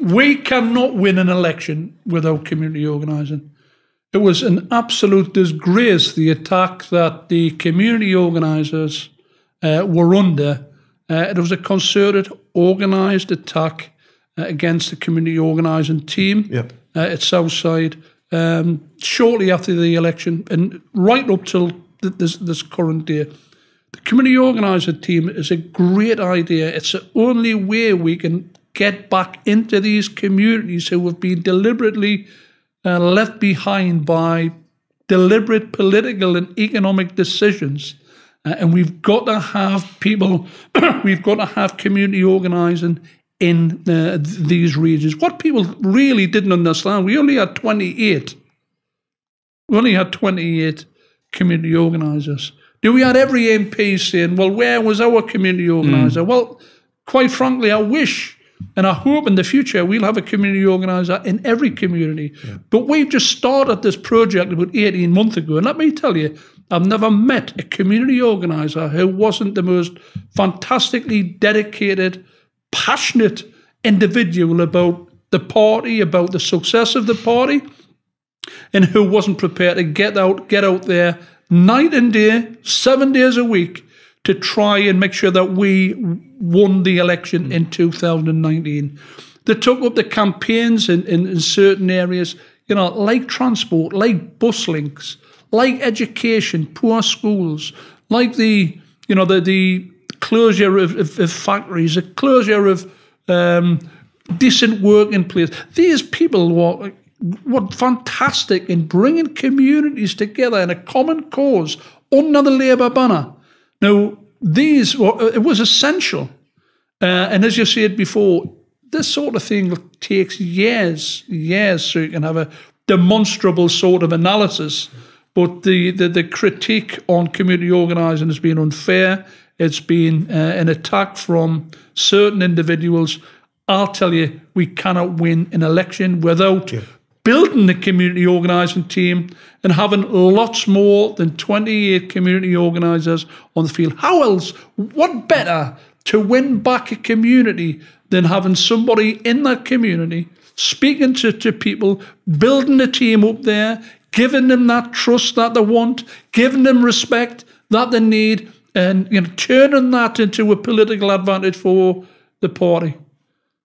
we cannot win an election without community organising. It was an absolute disgrace, the attack that the community organisers uh, were under. Uh, it was a concerted, organised attack uh, against the community organising team Yep. uh, at Southside um, shortly after the election and right up till th- this, this current day. The community organiser team is a great idea. It's the only way we can get back into these communities who have been deliberately uh, left behind by deliberate political and economic decisions. Uh, and we've got to have people, we've got to have community organising in uh, th- these regions. What people really didn't understand, we only had 28. We only had 28 community organisers. Do we had every MP saying, well, where was our community organiser? Well, quite frankly, I wish and I hope in the future we'll have a community organiser in every community. But we've just started this project about 18 months ago. And let me tell you, I've never met a community organiser who wasn't the most fantastically dedicated, passionate individual about the party, about the success of the party and who wasn't prepared to get out, get out there night and day, seven days a week, to try and make sure that we won the election in 2019. They took up the campaigns in, in, in certain areas, you know, like transport, like bus links, like education, poor schools, like the, you know, the the closure of, of, of factories, the closure of um, decent working places. These people were were fantastic in bringing communities together in a common cause under the Labour banner. Now, these were, it was essential. Uh, and as you said before, this sort of thing takes years, years, so you can have a demonstrable sort of analysis. But the, the, the critique on community organising has been unfair. It's been uh, an attack from certain individuals. I'll tell you, we cannot win an election without building the community organising team and having lots more than 28 community organisers on the field. How else, what better to win back a community than having somebody in that community speaking to, to people, building a team up there, giving them that trust that they want, giving them respect that they need, and you know, turning that into a political advantage for the party.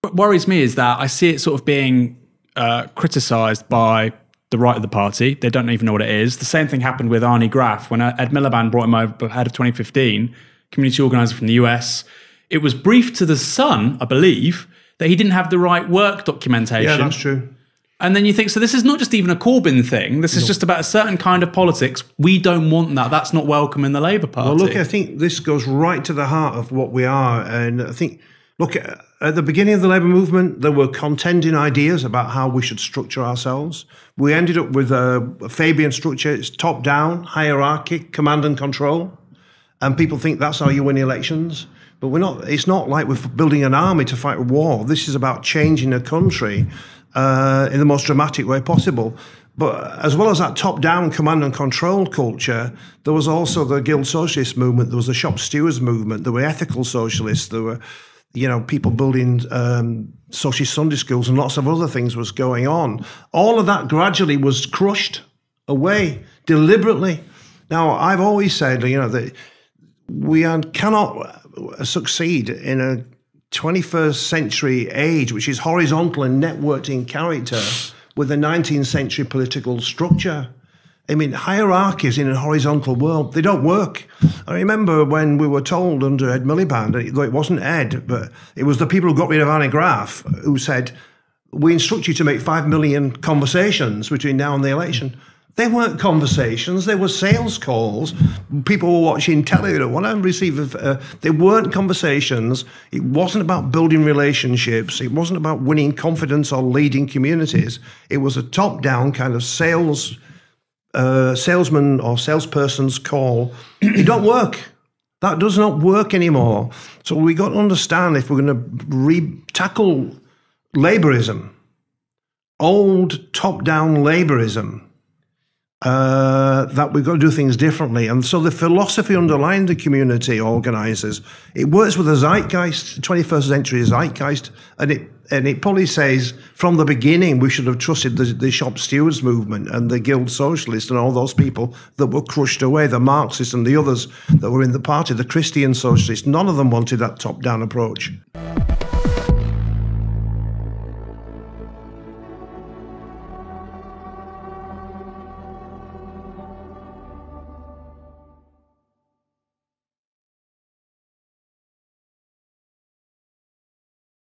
What worries me is that I see it sort of being uh, criticised by the right of the party. They don't even know what it is. The same thing happened with Arnie Graf when Ed Miliband brought him over ahead of 2015, community organizer from the US. It was briefed to the Sun, I believe, that he didn't have the right work documentation. Yeah, that's true. And then you think, so this is not just even a Corbyn thing. This is just about a certain kind of politics. We don't want that. That's not welcome in the Labour Party. Well, look, I think this goes right to the heart of what we are. And I think, look, at the beginning of the Labour movement, there were contending ideas about how we should structure ourselves. We ended up with a, Fabian structure. It's top down, hierarchy, command and control. And people think that's how you win elections. But we're not, it's not like we're building an army to fight a war. This is about changing a country uh, in the most dramatic way possible. But as well as that top down command and control culture, there was also the Guild Socialist movement, there was the shop stewards movement, there were ethical socialists, there were, you know, people building um, socialist Sunday schools and lots of other things was going on. All of that gradually was crushed away deliberately. Now, I've always said, you know, that we cannot succeed in a 21st century age, which is horizontal and networked in character, with a 19th century political structure. I mean, hierarchies in a horizontal world, they don't work. I remember when we were told under Ed Miliband, though it wasn't Ed, but it was the people who got rid of Arnie Graf who said, we instruct you to make 5 million conversations between now and the election. They weren't conversations; they were sales calls. People were watching telly or whatever. Receive, uh, they weren't conversations. It wasn't about building relationships. It wasn't about winning confidence or leading communities. It was a top-down kind of sales, uh, salesman or salesperson's call. it don't work. That does not work anymore. So we got to understand if we're going to re- tackle laborism, old top-down laborism uh, that we've got to do things differently. And so the philosophy underlying the community organisers, it works with the zeitgeist, 21st century zeitgeist, and it and it probably says from the beginning we should have trusted the, the shop stewards movement and the guild socialists and all those people that were crushed away, the Marxists and the others that were in the party, the Christian socialists. None of them wanted that top-down approach.